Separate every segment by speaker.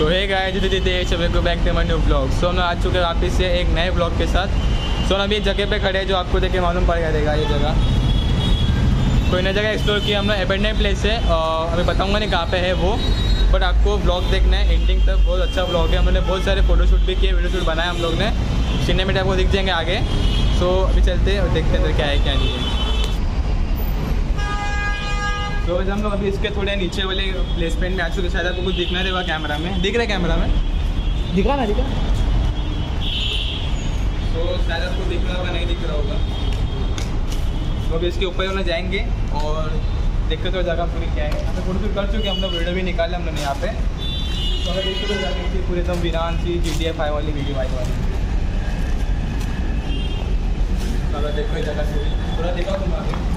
Speaker 1: सो है गाइस दीदी सभी को back to my new vlog so हम आ चुके हैं वापस से एक नए ब्लॉग के साथ। सो हम अभी एक जगह पे खड़े हैं जो आपको देख के मालूम पड़ जाएगा ये जगह। कोई नई जगह एक्सप्लोर किया हमने एबेंडेंट प्लेस है, और अभी बताऊँगा नहीं कहाँ पे है वो बट आपको ब्लॉग देखना है। एंडिंग तक बहुत अच्छा ब्लॉग है। हमने बहुत सारे फोटोशूट भी किए वीडियो शूट बनाया हम लोग ने। सिनेमेट आपको दिख जाएँगे आगे। सो अभी चलते और देखते हैं क्या है, क्या नहीं है। तो वैसे हम लोग अभी इसके थोड़े नीचे वाले प्लेसमेंट में आ चुके शायद आपको कुछ दिखना रहेगा कैमरा में। दिख रहा है कैमरा में?
Speaker 2: दिखा ना दिखा
Speaker 1: तो शायद आपको दिख रहा होगा नहीं दिख रहा होगा। तो अभी इसके ऊपर हम जाएँगे और देखते तो जगह पूरी क्या है। पे फ़ोटो शूट कर चुके हम लोग वीडियो भी निकाले हम लोग यहाँ पे। तो हमें देखते तो जाके पूरी एकदम वीरान सी जी टी एफ़ आई वाली वीडियो आई वाली। तो अगर देखो जगह पूरी पूरा देखा तुम आगे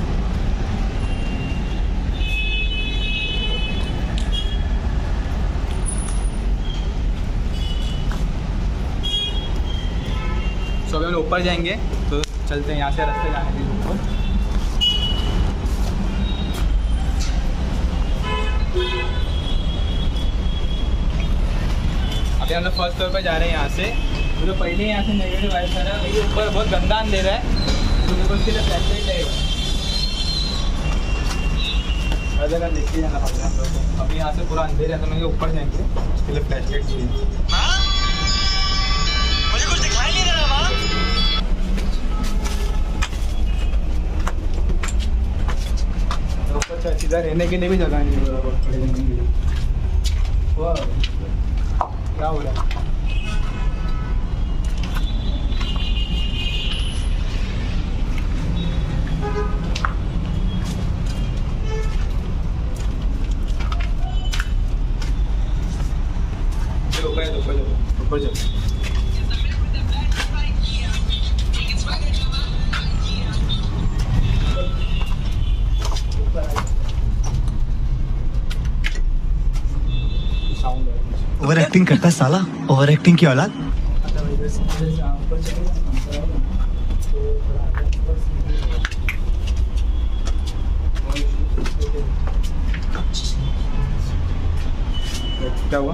Speaker 1: सो अभी हम लोग ऊपर जाएँगे तो चलते हैं, यहाँ से रास्ते जाने के लिए ऊपर। अभी हम लोग फ़र्स्ट फ्लोर पर जा रहे हैं यहाँ से। जो तो पहले यहाँ से नेगेटिव आया था ना ये ऊपर बहुत गंदा अंधेरा है। तो मेरे उसके लिए फ्लैश लाइट लगेगा जगह देखिए जाना पड़ता है को अभी यहाँ से पूरा अंधेरा है तो मैं ऊपर जाएँगे। उसके लिए फ्लैश लाइट चाहिए। अच्छा सीधा रहने के लिए भी जगह नहीं है। क्या हो रहा है? ऊपर जाओ, ऊपर जाओ
Speaker 3: ओवर एक्टिंग करता है साला। ओवर एक्टिंग की औलाद।
Speaker 1: क्या भाई इधर से इधर से आप ऊपर चले अंदर आओ ना। तो थोड़ा आगे ऊपर सीधे हो जाओ। क्या हुआ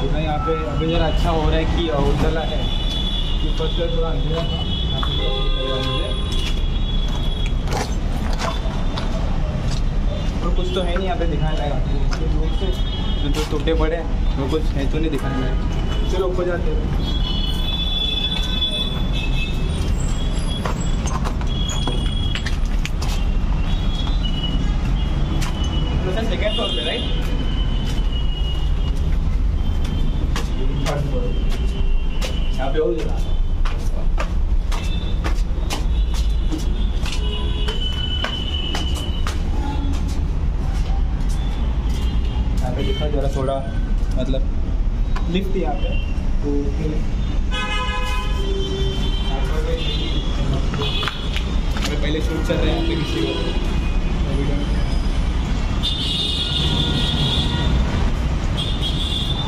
Speaker 1: तो यहाँ पे अभी जरा अच्छा हो रहा है कि उजला है। कि से थोड़ा अंधेरा था लग और कुछ तो है नहीं यहाँ पे दिखाने से जो तो टूटे पड़े हैं, वो कुछ है तो नहीं दिखाने लगा चलो ऊपर जाते हैं सेकेंड फ्लोर पे राइट यहाँ पे हो जाएगा यहाँ पे दिखा जरा थोड़ा मतलब लिफ्ट यहाँ पे तो फिर पहले शूट चल रहे हैं पे किसी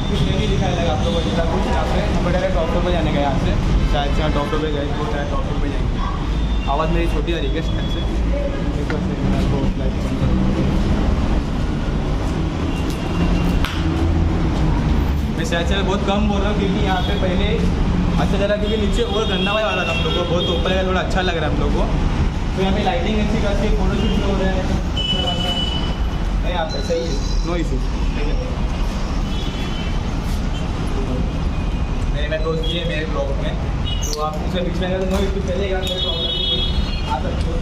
Speaker 1: कुछ नहीं दिखाया आप लोगों को जितना कुछ यहाँ पे हम डायरेक्ट डॉक्टर पे जाने का यहाँ से। शायद से डॉक्टर पे गए शायद डॉक्टर पे जाएँगे। आवाज़ मेरी छोटी आ रही है शायद से को करूँ। मैं बहुत कम बोल रहा हूँ, क्योंकि यहाँ पे पहले अच्छा जरा क्योंकि नीचे और गंदा वाला था हम लोग को, बहुत ऊपर है, थोड़ा अच्छा लग रहा है हम लोग को। तो यहाँ पे लाइटिंग अच्छी खासी फ़ोटो शूट हो रहा है। अच्छा रहा यहाँ पे सही है। नो इशू मेरे मैं दोस्त ये मेरे ब्लॉग में। तो आप उसे बीच में नो इशू चलेगा आ सकते हो।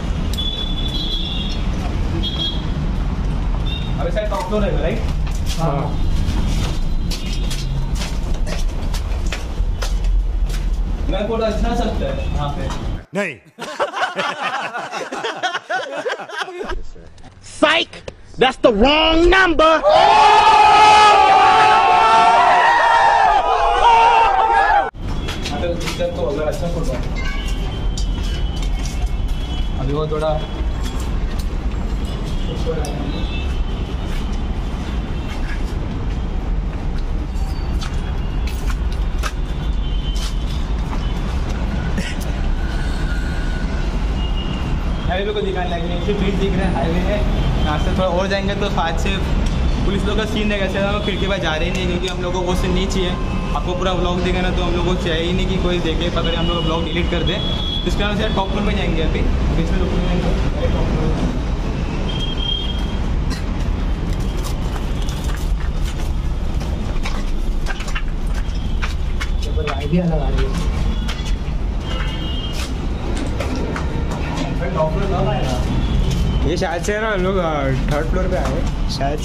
Speaker 1: अभी शायद टॉप फ्लोर है राइट हाँ। मैं फ़ोटो अच्छा सकता है यहाँ पे
Speaker 3: नहीं
Speaker 4: Psych! That's the wrong number!
Speaker 1: यहाँ पे इधर तो अगर अच्छा फ़ोटो है अभी वो थोड़ा हाईवे को दिखाने लगे नीचे ब्रिज दिख रहा है, हाईवे है। यहाँ से थोड़ा और जाएँगे तो साथ से पुलिस लोग का सीन रहेगा ऐसे हम लोग खिड़की पर जा रहे ही नहीं क्योंकि हम लोग को वो सीन नहीं चाहिए आपको पूरा ब्लॉग देगा ना तो हम लोग को चाहिए ही नहीं कि कोई देखे, पकड़े। हम लोग ब्लॉग डिलीट कर दे। इसके कारण से टॉप फ्लोर में जाएँगे अभी। बीच में रुकेंगे टॉप
Speaker 2: भी अलग आ रही है।
Speaker 5: ये शायद से है ना हम लोग थर्ड फ्लोर पे आए। शायद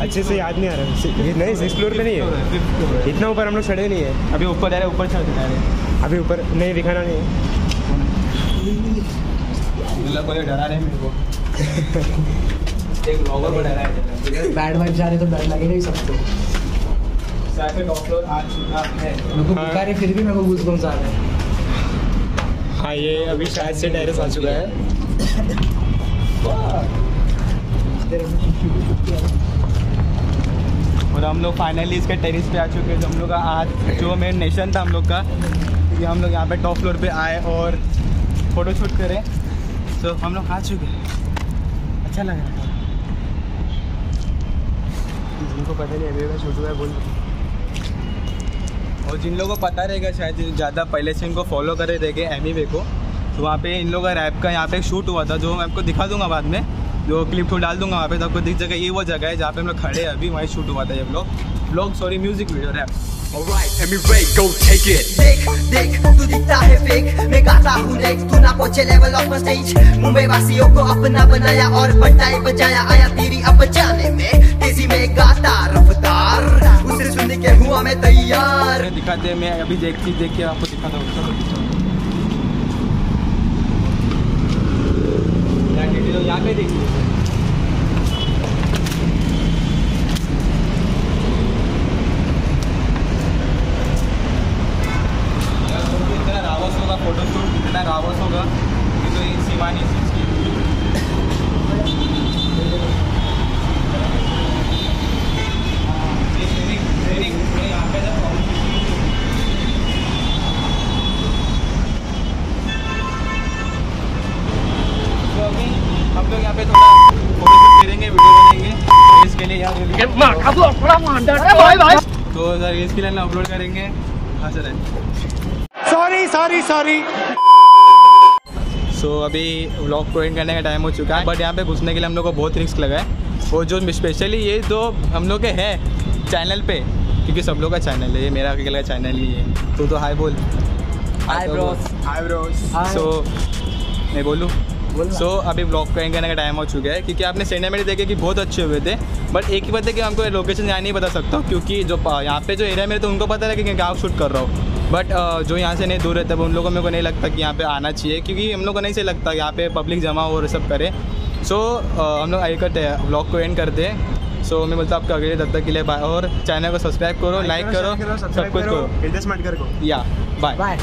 Speaker 5: अच्छे से याद नहीं आ रहा है। नहीं सिक्स फ्लोर पे नहीं है। इतना ऊपर हम लोग चढ़े नहीं है।
Speaker 1: अभी ऊपर जा रहे ऊपर चढ़ जा रहे
Speaker 5: अभी ऊपर नहीं दिखाना नहीं है।
Speaker 1: कोई डरा रहे मेरे को। एक ब्लॉगर को डरा है।
Speaker 2: बैड वाइब जा रहे तो डर लगेगा ही सबको।
Speaker 1: सैफे टॉप फ्लोर आ चुका है।
Speaker 2: मेरे को बुखार है फिर भी मेरे को गूज़बम्स आ रहे हैं।
Speaker 5: हाँ ये अभी शायद से टेरेस आ चुका है।
Speaker 1: और हम लोग फाइनली इसके टेरिस पे आ चुके हैं। जो हम लोग का आज जो मेन नेशन था हम लोग का कि हम लोग यहाँ पे टॉप फ्लोर पे आए और फ़ोटो शूट करें। तो हम लोग आ चुके हैं। अच्छा लग रहा है।
Speaker 5: जिनको पता नहीं, अभी मैं छोटू है, बोल
Speaker 1: और जिन लोगों को पता रहेगा, शायद ज़्यादा पहले से इनको फॉलो करे रहेंगे एमी वे को। तो वहाँ पे इन लोगों का रैप का यहाँ पे एक शूट हुआ था जो मैं आपको दिखा दूँगा बाद में। जो क्लिप को डाल दूँगा वहाँ पे तो आपको दिख जाएगा ये वो जगह है जहाँ पे हम लोग खड़े हैं अभी वहीं शूट हुआ था ये vlog vlog sorry music video rap
Speaker 6: Alright, Emmy go take it.
Speaker 7: देख देख तू दिखता है फेक मैं गाता हूँ नेक्स्ट तू ना पहुँचे लेवल ऑफ़ स्टेज मुंबई वासियों को अपना बनाया और बटाई बजाया। आया तेरी अब जाने में तेज़ी में गाता रफ्तार। उसे सुनने के हुआ मैं तैयार।
Speaker 1: दिखाते मैं अभी देख चीज़ देख के आपको दिखाता हूँ। चलो। यहाँ टिटी लोग यहाँ पे देखिए यार, फ़ोटो इतना रावस होगा फ़ोटो शूट इतना रावस होगा कि तो ये सीमा नहीं है इसकी ये ट्रेनिंग ट्रेनिंग ये यहाँ पे जब तो अभी हम लोग यहाँ पे थोड़ा फ़ोटो शूट करेंगे वीडियो बनेंगे तो इसके लिए यार तो सर इसके लिए अपलोड करेंगे हाँ सॉरी
Speaker 4: सॉरी सॉरी
Speaker 1: सो अभी व्लॉग को एंड करने का टाइम हो चुका है बट यहाँ पे घुसने के लिए हम लोग को बहुत रिस्क लगा है। और जो स्पेशली ये जो हम लोग के है चैनल पे क्योंकि सब लोग का चैनल है ये मेरा अकेले का चैनल नहीं है। तो तो हाय बोल। हाय ब्रोस हाय ब्रोस सो मैं बोलूँ? सो so, अभी ब्लॉग को एंड करने का टाइम हो चुका है क्योंकि आपने सिनेमेटिक देखे कि बहुत अच्छे हुए थे। बट एक ही बात है कि हमको लोकेशन यहाँ नहीं बता सकता क्योंकि जो यहाँ पे जो एरिया मेरे तो उनको पता है कि मैं कहाँ शूट कर रहा हूँ। बट जो यहाँ से नहीं दूर रहता है उन लोगों मेरे को नहीं लगता कि यहाँ पे आना चाहिए क्योंकि हम लोग को नहीं से लगता यहाँ पे पब्लिक जमा हो और सब करे। सो हम लोग आई करते हैं ब्लॉग को एंड करते हैं। सो so, मैं बोलता हूँ आपका अगले तब तक के लिए बाय और चैनल को सब्सक्राइब करो लाइक करो सब कुछ करो
Speaker 5: हितेश मटकर को
Speaker 1: या बाय
Speaker 2: बाय